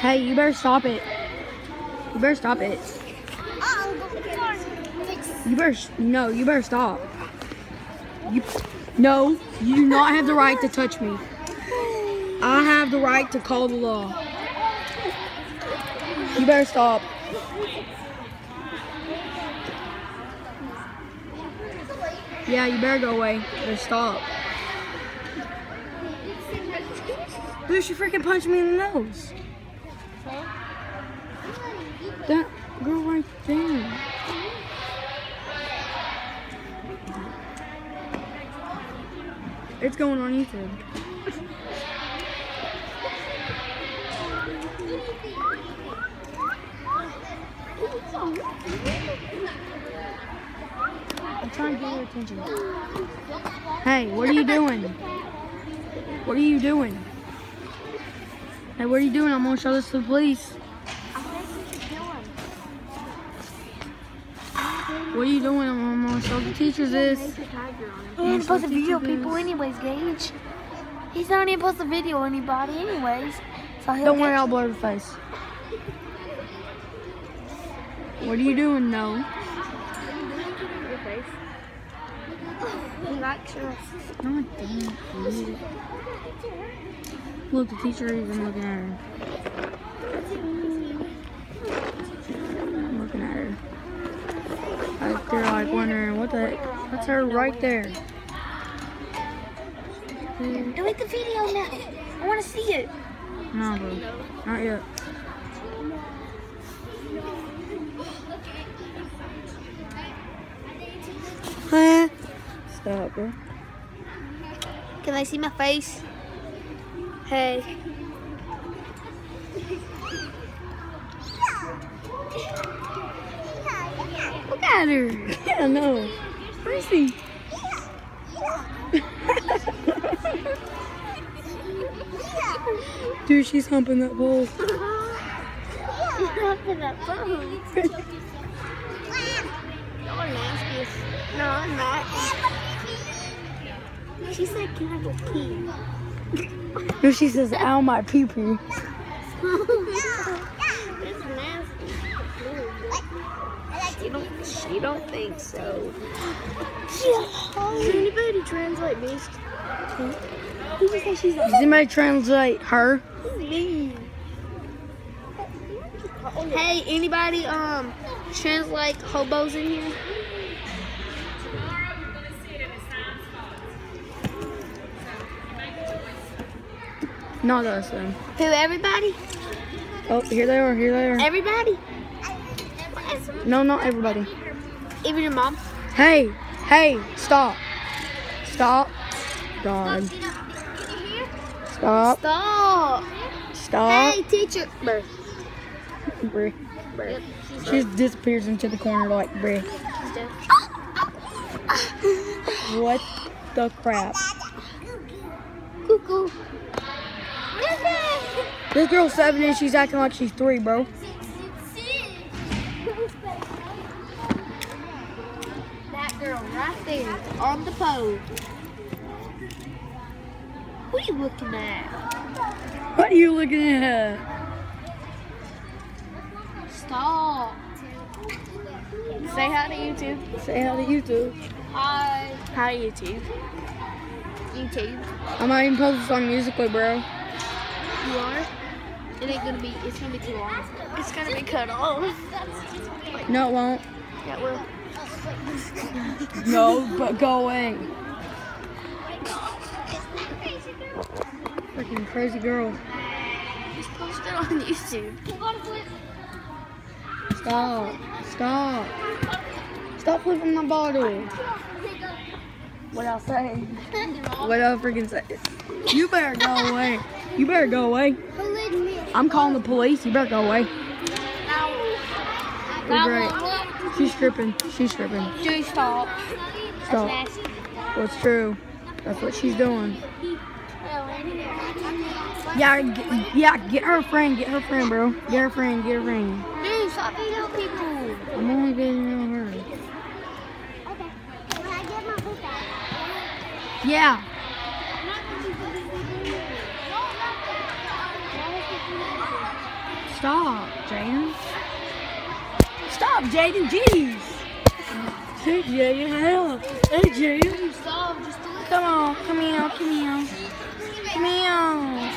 Hey, you better stop it. You better stop it. You better, no, you better stop. You, no, you do not have the right to touch me. I have the right to call the law. You better stop. Yeah, you better go away. Better stop. Dude, she freaking punched me in the nose. That girl right there. It's going on YouTube. I'm trying to get your attention. Hey, what are you doing? What are you doing? Hey, what are you doing? I'm gonna show this to the police. What are you doing? I'm gonna show the teachers this. He supposed to video people anyways, Gage. He's not even supposed to video anybody anyways. So he'll Don't worry, I'll blur the face. What are you doing, though? He likes your Not that. Look, the teacher even looking at her. I'm Looking at her. Like they're like wondering what the heck? that's her right there. Delete the video now. I want to see it. No, bro. Not yet. Stop, bro. Can I see my face? Hey. Look at her. Yeah, no. Where is he? Dude, she's humping that pole. No, I'm not. She said, can I go pee? No, she says, ow, my pee pee. It's nasty. She don't, she don't think so. Can anybody translate this? Who just said she's Does anybody translate her? mean? Hey, anybody um translate hobos in here? Not us, then. Who? Everybody? Oh, here they are, here they are. Everybody? No, not everybody. Even your mom? Hey, hey, stop. Stop. God. Stop. Stop! Stop. Hey, teacher. Birth. Bruh. Yep, She just disappears into the corner like, bruh. dead. What the crap? Cuckoo. This girl's seven and she's acting like she's three, bro. That girl right there on the pole. What are you looking at? What are you looking at? Stop. Say hi to YouTube. Say hi to YouTube. Hi. Hi YouTube. YouTube. I'm not even posting this on Musically, bro. You are? It ain't gonna be, it's gonna be too long. It's gonna be cut off. No, it won't. That will. No, but go away. Freaking crazy girl. Just post it on YouTube. Stop. Stop. Stop flipping the bottle. What I'll say. What I'll freaking say. You better go away. You better go away. I'm calling the police. You better go away. You're great. She's stripping. She's stripping. Do stop. Stop. nasty. What's true? That's what she's doing. Yeah, get, yeah, get her friend. Get her friend, bro. Get her friend. Get her friend. Dude, stop videoing people. I'm only getting on her. Yeah. Stop, Jaden. Stop, Jaden. Jeez. Hey, Jaden. Hell. Hey, Jaden. Stop. Just come on. Come here. Come here. Come here.